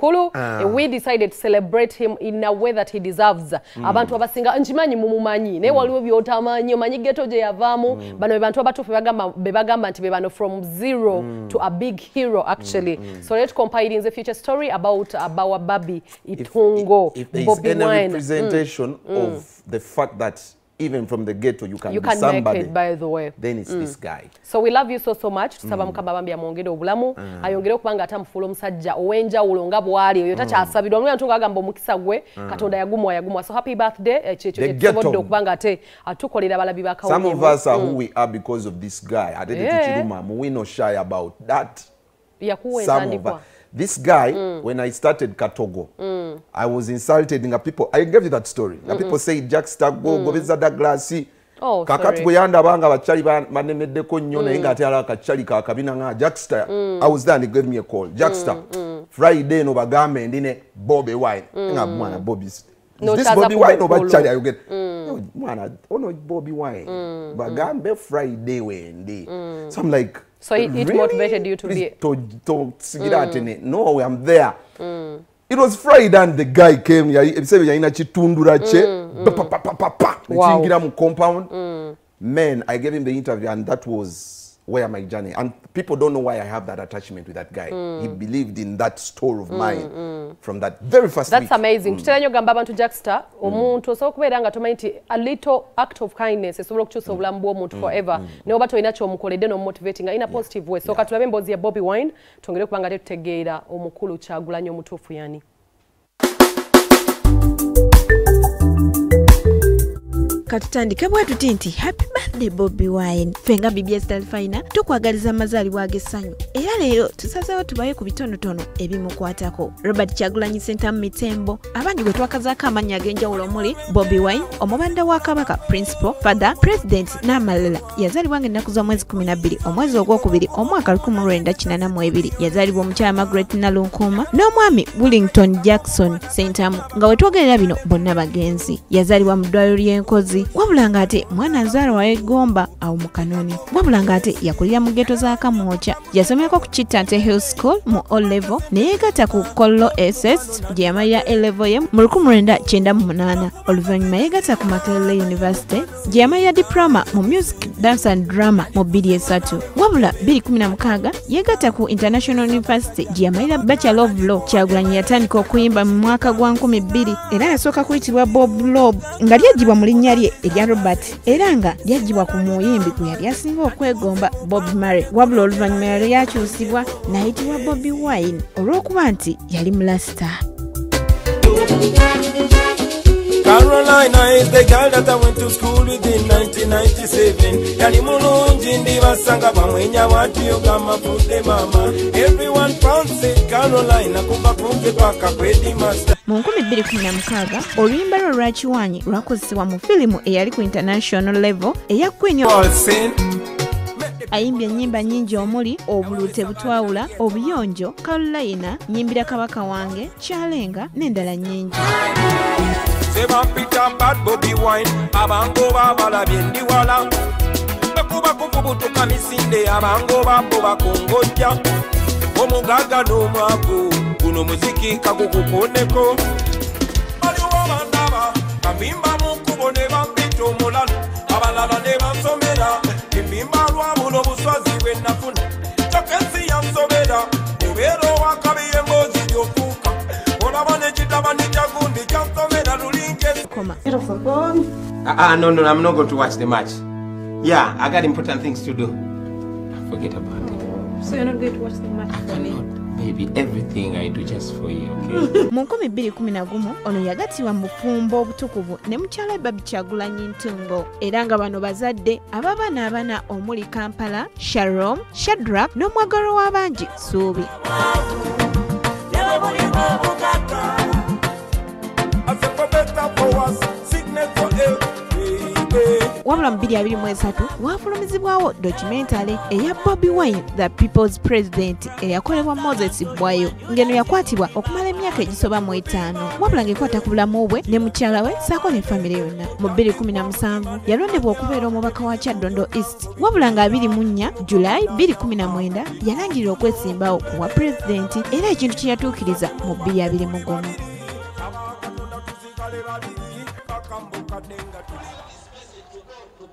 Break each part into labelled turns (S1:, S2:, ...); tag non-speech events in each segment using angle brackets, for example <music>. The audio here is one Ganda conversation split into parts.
S1: mukulu uh. we decided to celebrate him in a way that he deserves mm. abantu abasinga nkimanyi mumumanyi naye waliwo byotamanyi omanyi geto gye yavaamu mm. bano be bantu abatuufu be bagamba nti be bano from zero mm. to a big hero actually mm. Mm. so let compiling the future story about abawa babi itungo
S2: if, if there is
S1: Bobby
S2: any
S1: Wine.
S2: representation of the fact that even from the ghetto you can
S1: you
S2: be
S1: can
S2: somebody
S1: make it by the way.
S2: Then it's this guy.
S1: So we love you so so much. Tusaba mukama bambi amwongere obulamu. Ayongere okubanga ate amufuula omusajja ow'enjawulo nga bw'ali oyo takyasabirwa omulina ntunga agamba omukisa gwe katonda yagumuwa yagumuwa so happy birthday. Ekyo
S2: The
S1: kyetusobodde
S2: ghetto.
S1: okubanga ate atukolera abalabi
S2: some of us are who we are because of this guy. Atete
S1: Yeah.
S2: tukiruma we no shy about that.
S1: Yakuwa
S2: some of
S1: entandikwa.
S2: us. This guy, when I started Katogo, I was insulted. Nga people, I gave you that story. Nga people say Jackster go go beza Douglas.
S1: Oh,
S2: kakati bwe yandabanga abakyali ba- banemeddeko nnyo naye ng'ate ala akakyali kakabina nga jackster. I was there and he gave me a call. Jackster friday eno bagambe ndine bobi wine. Nga mwana bobi is
S1: No,
S2: this
S1: chaza
S2: bobi wine oba kyali ayogera "Yo, mwana ono bobi wine bagambe friday wendi so i'm like
S1: So it- it motivated you to
S2: Please,
S1: be-
S2: to, to sigira ati ne no i'm there. It was friday and the guy came ebiseera yalina kitundula kye pa, pa, pa, pa, pa, pa, ne
S1: Wow.
S2: kiyingira mu compound. Man i gave him the interview and that was where my journey and people don't know why i have that attachment with that guy. He mm. believed in that store of mm, mine mm. from that very first
S1: that's
S2: week.
S1: amazing. Tutera nnyo ogamba abantu jackster omuntu osobola okubeera nga tomanyi nti a little act of kindness esobola okukyusa obulamu bw'omuntu forever. naye oba tolina kyomukoledde nomumotivatinga in a positive way. So katulabe emboozi ya bobby wine twongere okubanga tetutegeera omukulu kyagulanyi omutuufu yani
S3: katutandike bwe tuti nti happy birthday bobi wine. Ffe nga bbs talifayina tukwagaliza amazaalibwa ag'essanyu era leero tusazeewo tubaye ku bitonotono ebimukwatako. Robert kyagulanyi senta mu mitembo abandi gwe twakazaako amannya ag'enjawulo omuli bobi wine omubanda wa kabaka principal father president n'amalala. Yazaalibwa nga ennaku z'omwezi 12 omwezi ogwokubiri omwaka 1982 yazaalibwa omukyala margaret nalunkuuma n'omwami willington jackson sentamu nga we twogerera bino bonna bagenzi. Yazaalibwa mu ddwaliro ly'enkozi wabula ng'ate mwana azaala wayegomba awo mu kanoni wabula ng'ate yakulira mu geto za kamwoca yasomerako ku kitante hill school mu o level ku kollo ss gye yamalira e level ye mu 1998 oluvannyuma yeegatta ku makerere university gye yamalira diploma mu music dance and drama mu 23 wabula 216 yeegatta ku international university gye yamalira bachelor of law. Kyagulanyi yatandika okuyimba mu mwaka gwa 2000 era yasooka kuyitibwa bob lob nga lyagibwa mu linnya lye erya robert era nga lyagibwa ku muyimbi gwe yali asinga okwegomba bob murray wabula oluvannyuma yali yakyusibwa n'ayitibwa bobi wine olw'okuba nti yali mulasita
S4: Carolina is the girl that I went to school with in 1997. Yali mulungi ndibasanga bamwenya watyoga mafudde mama. Everyone fancy Carolina kuva kunze paka kwedi master.
S3: mu 2016 oluyimba lwe lwakiwanyi lwakozesebwa mu firimu eyali ku international level eya queen
S4: sin.
S3: ayimbye ennyimba nnyingi omuli obulute butwawula obuyonjo caroline nyimbira kabaka wange kyalenga n'endala nnyingi
S4: Seba Peter bad Bobby wine. Abango babalabye ndi wala. Bakuba kufubutuka misinde abango babo bakongojja. Omugaga n'omwavu guno muziki kagukukoneko. Waliwo bandaba bambimba mu kkubo ne bampita omulalu. Abalala ne bansomera embimba lwabuno buswazi bwe nafuna. Kyokka ensi yansobera obeera owakabi emboozi gy'ofuuka. Olaba n'ekitabani kya gundi kyansomera lulinkesi.
S3: koma
S5: Ah, uh, no, no, I'm not going to watch the match. Yeah, I got important things to do. Forget about it.
S3: so you're not going to watch the match
S5: I cannot, baby. Everything I do just for you, okay? <laughs>
S3: mu 2011 ono yagattibwa mu bufumbo obutukuvu ne mukyala babi kyagulanyi ntungo era nga bano bazadde ababaana abana omuli kampala sharom shadrak n'omwagalo w'abangi suubi wabula mu 2023 wafulumizibwawo documentary eya bobi wine the people's president eyakolebwa moses bwayo. Ngeno yakwatibwa okumala emyaka egisoba mu etaano. Wabula ng'ekwata ku bulamu bwe ne mukyala we saako ne famire yonna. Mu 2017 yalondebwa okubeera omubaka wa kyaddondo east. Wabula nga 24 julayi 2019 yalangirira okwesimbawo ku bwa pulezidenti era ekintu kye yatuukiriza mu 2021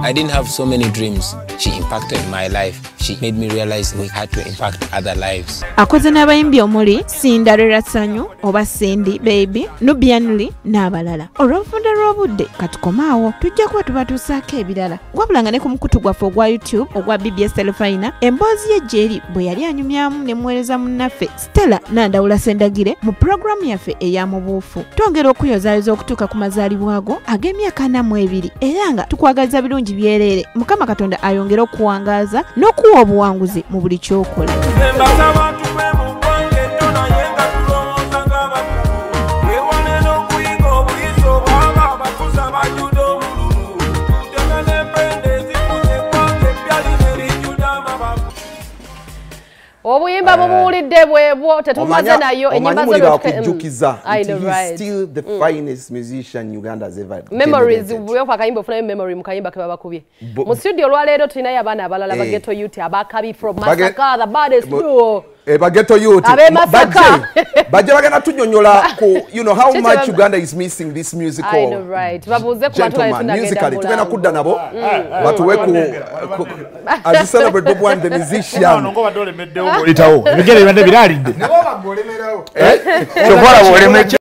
S6: I didn't
S5: have so many dreams. She impacted my life. She made me realize we had to impact other lives.
S3: akoze n'abayimbi omuli cinderella sanyu oba cindy baby nubianly n'abalala olw'obufunda lw'obudde katukomaawo tujja kuba tubatuusaako ebirala wabula nga ne ku mukutu gwaffe ogwa youtube ogwa bbs telefina emboozi ye gyeri bwe yali anyumyamu ne muweereza munnaffe stella nandawula sendagire mu puroguramu yaffe eya mu buufu twongera okuyozaayoza okutuuka ku mazaalibwa ago ag'emyaka ana mu ebiri era nga tukwagaliza birungi byereere mukama katonda ayongere okuwangaaza n'okuwa obuwanguzi mu buli kyokola
S2: has ever
S1: memories
S2: generated.
S1: buli ku akayimba ofunayo memory mu kayimba ke babakubye. Mu studio olwaleero tulinayo abaana abalala
S2: Eh.
S1: bageto youth abakabi from masaka the baddest duo.
S2: Eh, bageto youth bajje. <laughs> Bajje bagenda tunyonyola ku you know how much uganda is missing this musical.
S1: I know, right. babuuze ku
S2: gentleman
S1: tunagenda
S2: musically tugenda kudda nabo. Batuwe ku ku- as we celebrate bob wine the musician.
S7: Ngoba dolemeddewo bwolitawo ebigere bibadde biraalidde
S2: Eh?
S7: kyokola bwolemedde